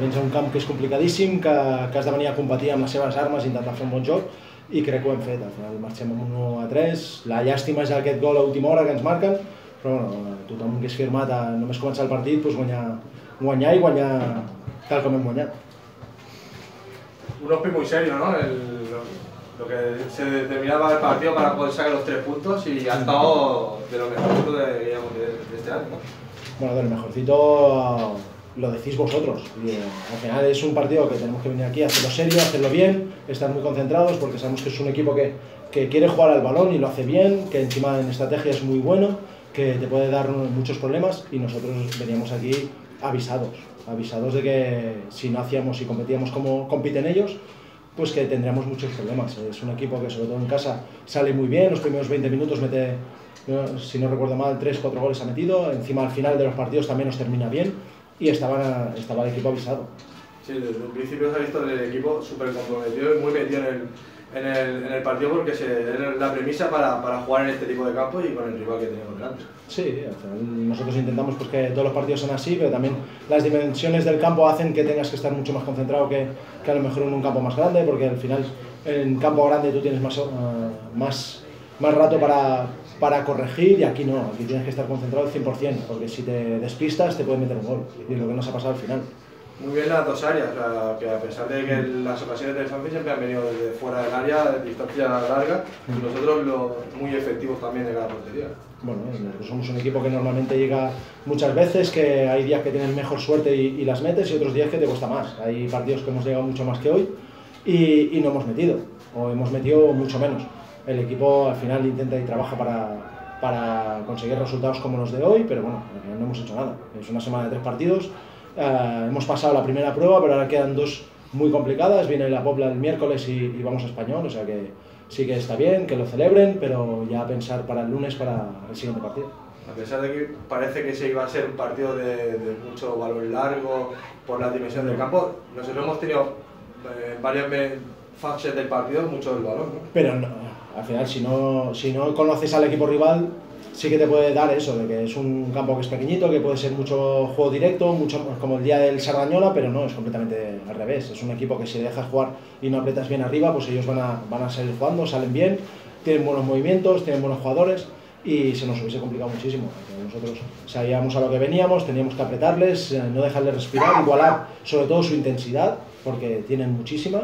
vens a un camp que és complicadíssim, que, que has de venir a competir amb les seves armes i intentar fer un bon joc, i crec que ho hem fet. Al final marxem amb un 1 a 3. La llàstima és aquest gol a última hora que ens marquen, però bueno, tothom que és firmat a només començar el partit doncs guanyar, guanyar i guanyar tal com hem guanyat. Un OSPI muy serio, ¿no? El, lo, que se determinaba el partido para poder sacar los tres puntos y ha estado de lo mejorcito de, de, de este año, ¿no? Bueno, de lo mejorcito lo decís vosotros. Y, eh, al final es un partido que tenemos que venir aquí a hacerlo serio, hacerlo bien, estar muy concentrados porque sabemos que es un equipo que, que quiere jugar al balón y lo hace bien, que encima en estrategia es muy bueno, que te puede dar muchos problemas y nosotros veníamos aquí avisados, avisados de que si no hacíamos y competíamos como compiten ellos, pues que tendríamos muchos problemas. Es un equipo que sobre todo en casa sale muy bien, los primeros 20 minutos mete, si no recuerdo mal, 3-4 goles ha metido, encima al final de los partidos también nos termina bien y estaba, estaba el equipo avisado. Sí, desde un principio se ha visto el equipo súper comprometido y muy metido en el, en el, en el partido porque se, era la premisa para, para, jugar en este tipo de campo y con el rival que tenemos delante. Sí, nosotros intentamos pues, que todos los partidos sean así, pero también las dimensiones del campo hacen que tengas que estar mucho más concentrado que, que a lo mejor en un campo más grande, porque al final en campo grande tú tienes más, uh, más, más rato para, para corregir y aquí no, aquí tienes que estar concentrado al 100%, porque si te despistas te puede meter un gol, y es lo que nos ha pasado al final. Muy bien las dos áreas, que a pesar de que las ocasiones de Sanfi siempre han venido desde fuera del área, de distancia larga, y nosotros lo, muy efectivos también de cada portería. Bueno, somos un equipo que normalmente llega muchas veces, que hay días que tienes mejor suerte y, y las metes y otros días que te cuesta más. Hay partidos que hemos llegado mucho más que hoy y, y no hemos metido, o hemos metido mucho menos el equipo al final intenta y trabaja para, para conseguir resultados como los de hoy, pero bueno, no hemos hecho nada. Es una semana de tres partidos, eh, hemos pasado la primera prueba, pero ahora quedan dos muy complicadas, viene la Pobla el miércoles y, y, vamos a Español, o sea que sí que está bien, que lo celebren, pero ya a pensar para el lunes para el siguiente partido. A pesar de que parece que se iba a ser un partido de, de mucho valor largo por la dimensión del campo, nosotros hemos tenido eh, varias fases del partido mucho del balón. ¿no? Pero no, al final si no, si no conoces al equipo rival, sí que te puede dar eso, de que es un campo que es pequeñito, que puede ser mucho juego directo, mucho como el día del Sardañola, pero no, es completamente al revés. Es un equipo que si dejas jugar y no apretas bien arriba, pues ellos van a, van a salir jugando, salen bien, tienen buenos movimientos, tienen buenos jugadores y se nos hubiese complicado muchísimo. Nosotros sabíamos a lo que veníamos, teníamos que apretarles, eh, no dejarles respirar, igualar sobre todo su intensidad, porque tienen muchísima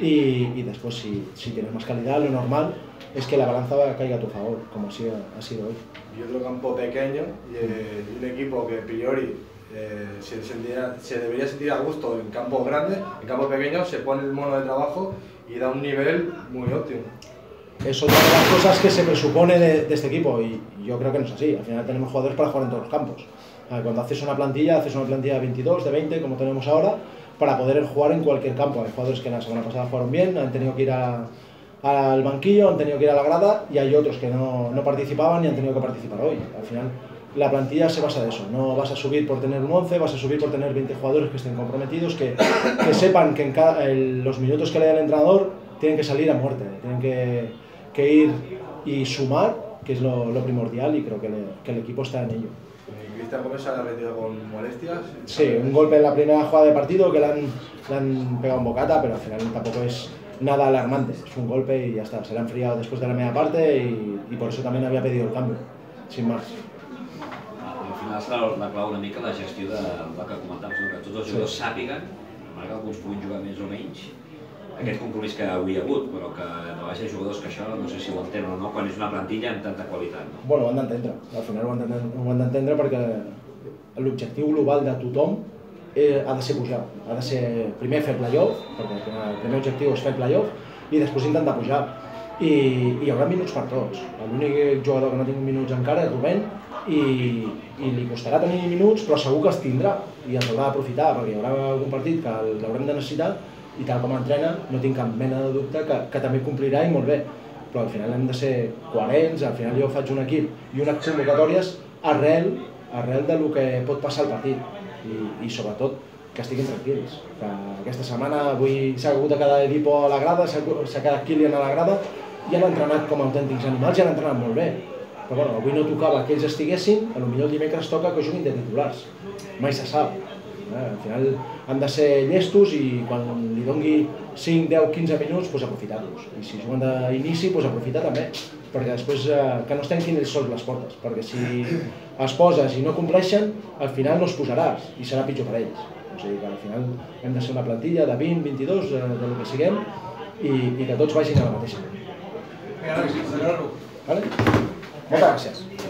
y, y después si, si, tienes más calidad, lo normal es que la balanza caiga a tu favor, como así ha, ha sido hoy. Y otro campo pequeño y eh, un equipo que a priori eh, se, sentirá, se, debería sentir a gusto en campos grandes, en campos pequeños se pone el mono de trabajo y da un nivel muy óptimo. Es otra de las cosas que se presupone de, de este equipo y yo creo que no es así. Al final tenemos jugadores para jugar en todos los campos. Cuando haces una plantilla, haces una plantilla de 22, de 20, como tenemos ahora, para poder jugar en cualquier campo. Hay jugadores que la semana pasada jugaron bien, han tenido que ir a, al banquillo, han tenido que ir a la grada y hay otros que no, no, participaban y han tenido que participar hoy. Al final, la plantilla se basa de eso. No vas a subir por tener un 11, vas a subir por tener 20 jugadores que estén comprometidos, que, que sepan que en cada, el, los minutos que le da el entrenador tienen que salir a muerte, tienen que, que ir y sumar, que es lo, lo primordial y creo que, le, que el equipo está en ello. Cristian Gómez se ha metido con molestias. Sí, un golpe en la primera jugada de partido que le han, le han pegado un bocata, pero al final tampoco es nada alarmante. Es un golpe y ya está. Se le ha enfriado después de la media parte y, y por eso también había pedido el cambio, sin más. Al final la clau una mica la gestió de, del que comentaves, no? que tots els jugadors sí. sàpiguen, que alguns puguin jugar més o menys, aquest compromís que avui hi ha hagut, però que no ha jugadors que això no sé si ho entenen o no, quan és una plantilla amb tanta qualitat. No? Bueno, ho han d'entendre, al final ho han d'entendre perquè l'objectiu global de tothom eh, ha de ser pujar, ha de ser primer fer playoff, perquè el primer objectiu és fer playoff i després intentar pujar. I, i hi haurà minuts per tots. L'únic jugador que no tingui minuts encara és Rubén i, i li costarà tenir minuts, però segur que els tindrà i els haurà d'aprofitar, perquè hi haurà algun partit que l'haurem de necessitar i tal com entrena no tinc cap mena de dubte que, que també complirà i molt bé. Però al final hem de ser coherents, al final jo faig un equip i unes convocatòries arrel, arrel de lo que pot passar al partit. I, i sobretot que estiguin tranquils. Que aquesta setmana avui s'ha hagut de quedar Edipo a la grada, s'ha quedat Kilian a la grada i han entrenat com autèntics animals i han entrenat molt bé. Però bueno, avui no tocava que ells estiguessin, a millor el dimecres toca que juguin de titulars. Mai se sap Eh? Al final han de ser llestos i quan li dongui 5, 10, 15 minuts, pues, aprofitar-los. I si juguen d'inici, pues, aprofitar també, perquè després eh, que no es tanquin ells sols les portes, perquè si es poses i no compleixen, al final no es posaràs i serà pitjor per ells. O sigui que al final hem de ser una plantilla de 20, 22, eh, de lo que siguem, i, i que tots vagin a la mateixa. Celebrar-ho. Vale? Moltes gràcies.